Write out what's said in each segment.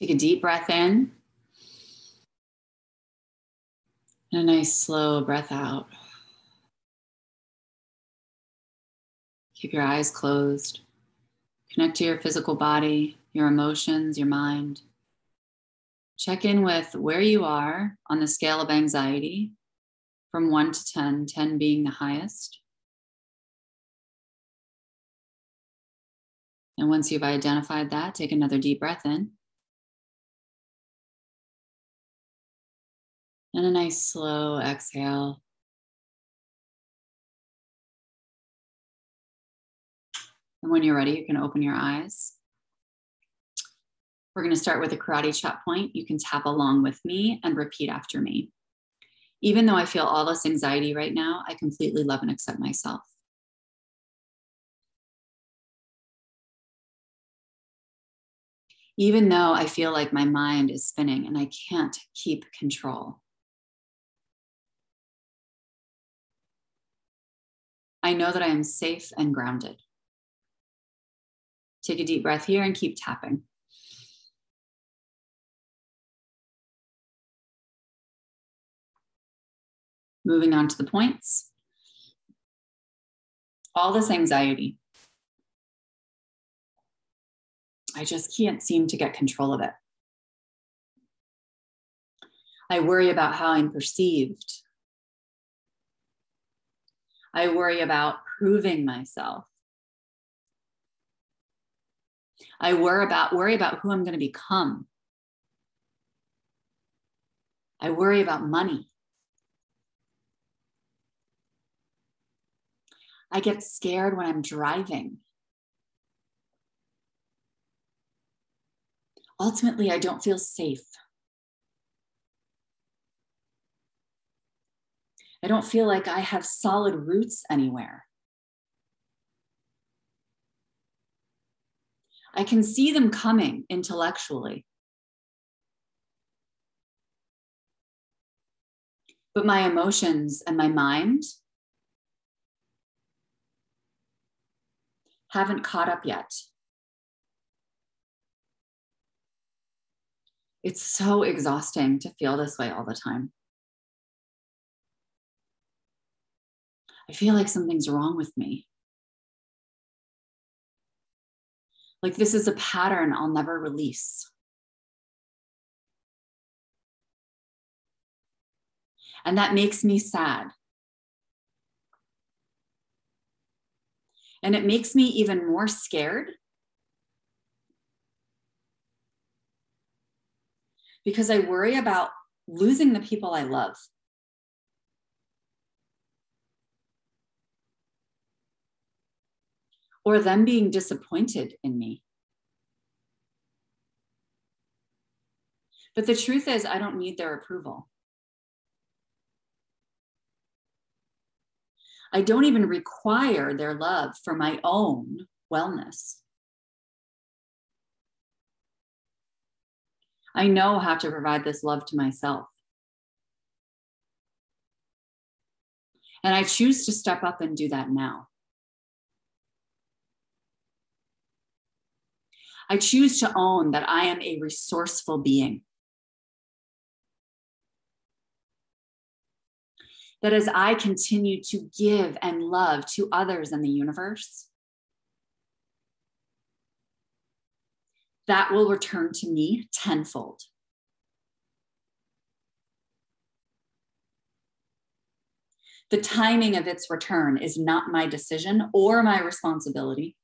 Take a deep breath in. And a nice slow breath out. Keep your eyes closed. Connect to your physical body, your emotions, your mind. Check in with where you are on the scale of anxiety from 1 to 10, 10 being the highest. And once you've identified that, take another deep breath in. And a nice slow exhale. And when you're ready, you can open your eyes. We're going to start with a karate chop point. You can tap along with me and repeat after me. Even though I feel all this anxiety right now, I completely love and accept myself. Even though I feel like my mind is spinning and I can't keep control. I know that I am safe and grounded. Take a deep breath here and keep tapping. Moving on to the points. All this anxiety. I just can't seem to get control of it. I worry about how I'm perceived. I worry about proving myself. I worry about worry about who I'm going to become. I worry about money. I get scared when I'm driving. Ultimately, I don't feel safe. I don't feel like I have solid roots anywhere. I can see them coming intellectually. But my emotions and my mind haven't caught up yet. It's so exhausting to feel this way all the time. I feel like something's wrong with me. Like this is a pattern I'll never release. And that makes me sad. And it makes me even more scared because I worry about losing the people I love. Or them being disappointed in me. But the truth is, I don't need their approval. I don't even require their love for my own wellness. I know how to provide this love to myself. And I choose to step up and do that now. I choose to own that I am a resourceful being. That as I continue to give and love to others in the universe, that will return to me tenfold. The timing of its return is not my decision or my responsibility.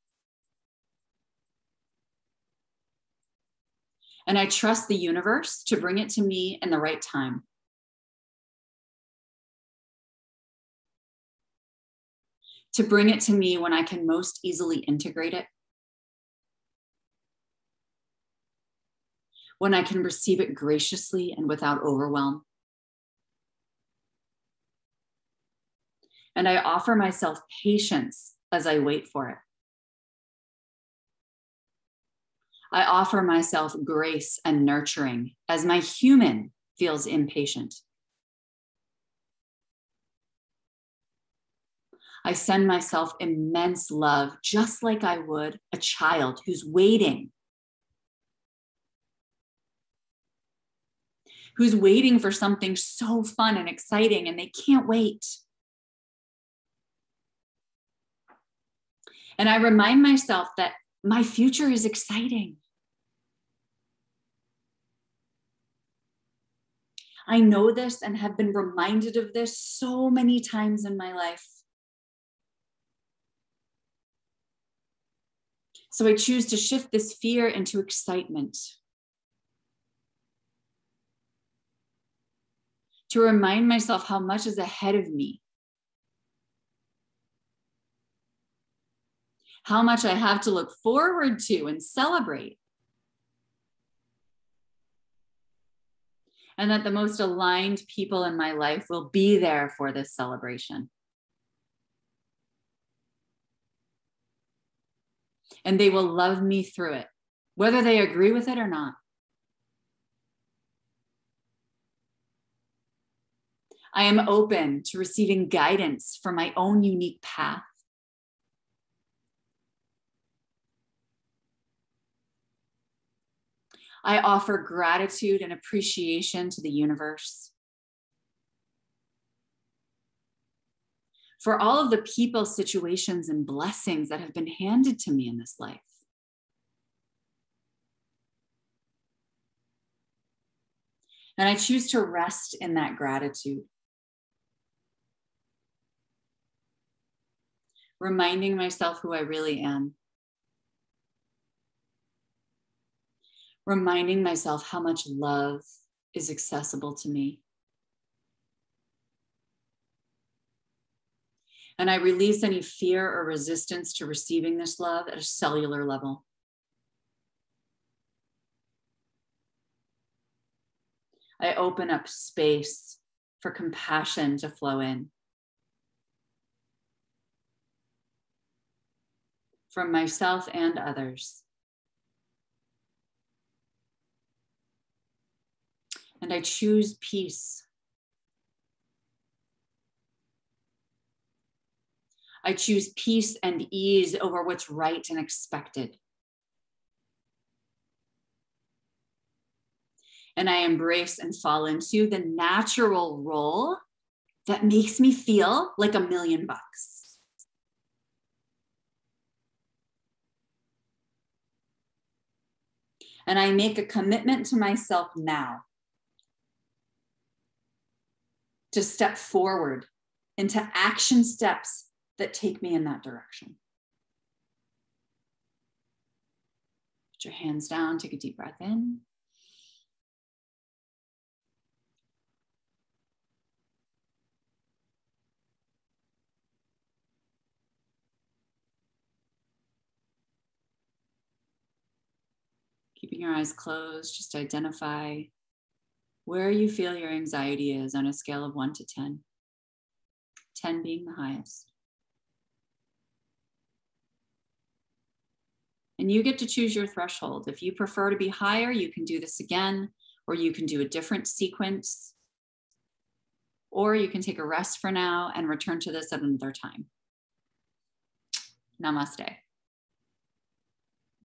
And I trust the universe to bring it to me in the right time. To bring it to me when I can most easily integrate it. When I can receive it graciously and without overwhelm. And I offer myself patience as I wait for it. I offer myself grace and nurturing as my human feels impatient. I send myself immense love, just like I would a child who's waiting. who's waiting for something so fun and exciting and they can't wait. And I remind myself that my future is exciting. I know this and have been reminded of this so many times in my life. So I choose to shift this fear into excitement. To remind myself how much is ahead of me. How much I have to look forward to and celebrate. and that the most aligned people in my life will be there for this celebration. And they will love me through it, whether they agree with it or not. I am open to receiving guidance for my own unique path. I offer gratitude and appreciation to the universe. For all of the people, situations, and blessings that have been handed to me in this life. And I choose to rest in that gratitude. Reminding myself who I really am. Reminding myself how much love is accessible to me. And I release any fear or resistance to receiving this love at a cellular level. I open up space for compassion to flow in. From myself and others. And I choose peace. I choose peace and ease over what's right and expected. And I embrace and fall into the natural role that makes me feel like a million bucks. And I make a commitment to myself now to step forward into action steps that take me in that direction. Put your hands down, take a deep breath in. Keeping your eyes closed, just identify where you feel your anxiety is on a scale of one to 10, 10 being the highest. And you get to choose your threshold. If you prefer to be higher, you can do this again, or you can do a different sequence, or you can take a rest for now and return to this at another time. Namaste.